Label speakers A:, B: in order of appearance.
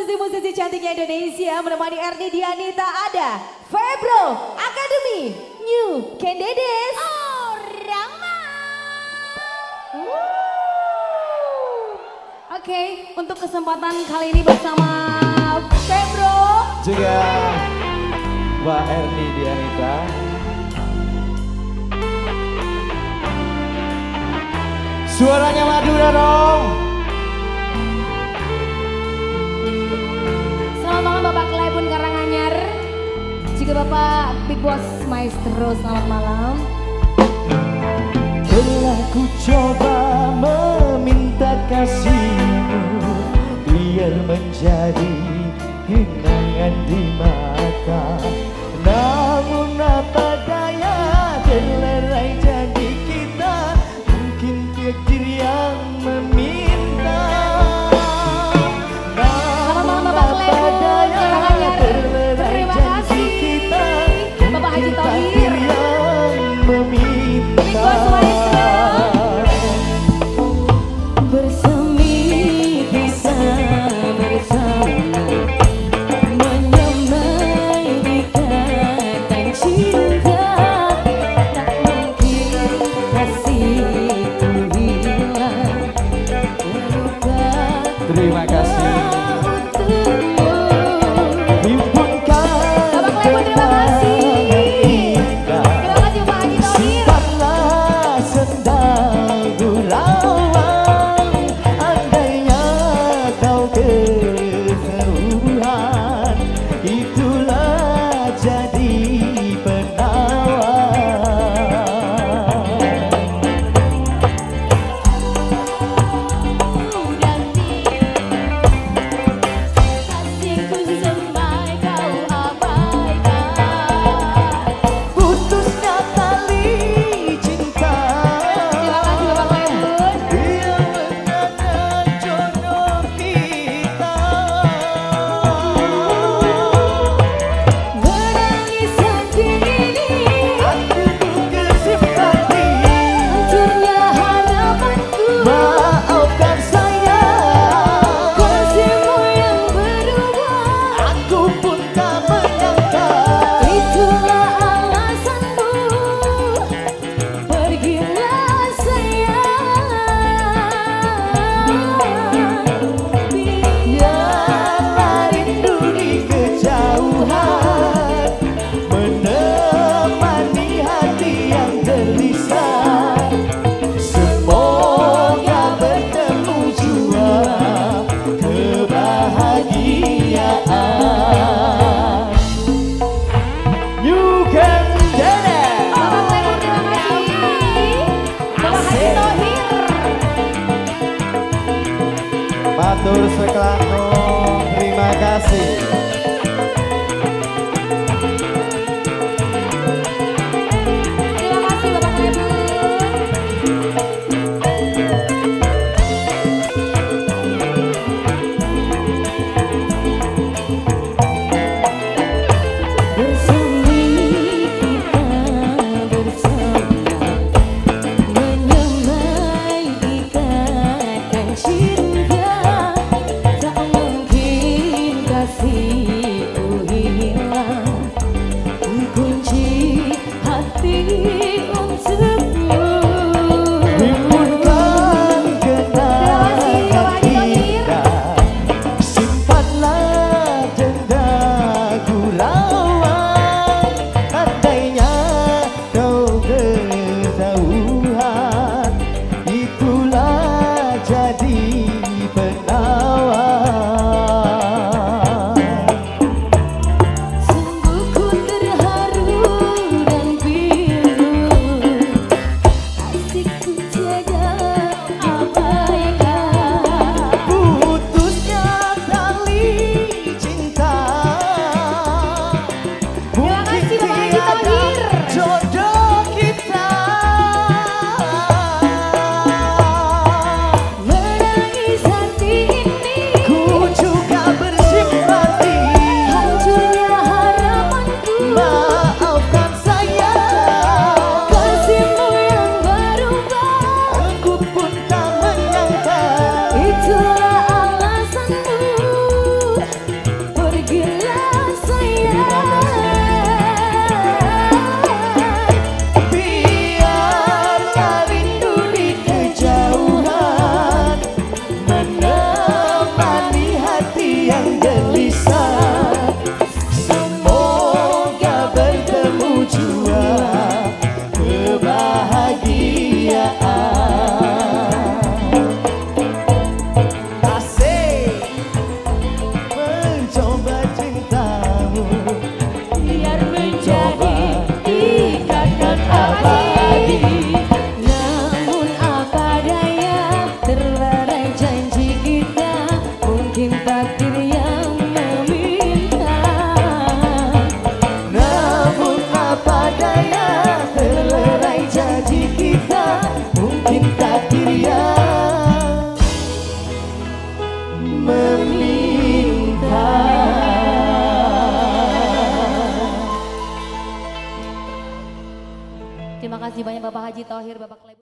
A: musisi-musisi cantiknya Indonesia menemani Erni Dianita ada Febro Academy New Candidates.
B: Orang
A: Oke, okay, untuk kesempatan kali ini bersama Febro.
C: Juga Mbak Erni Dianita Suaranya Madura dong.
A: juga Bapak Big Boss Maestro, selamat malam.
C: Telah ku coba meminta kasihmu Biar menjadi kenangan di mata 진. You can
A: do terima kasih. Tohir.
C: Terima kasih.
D: Kasih banyak Bapak Haji Tohir, Bapak Kleb.